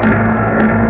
Música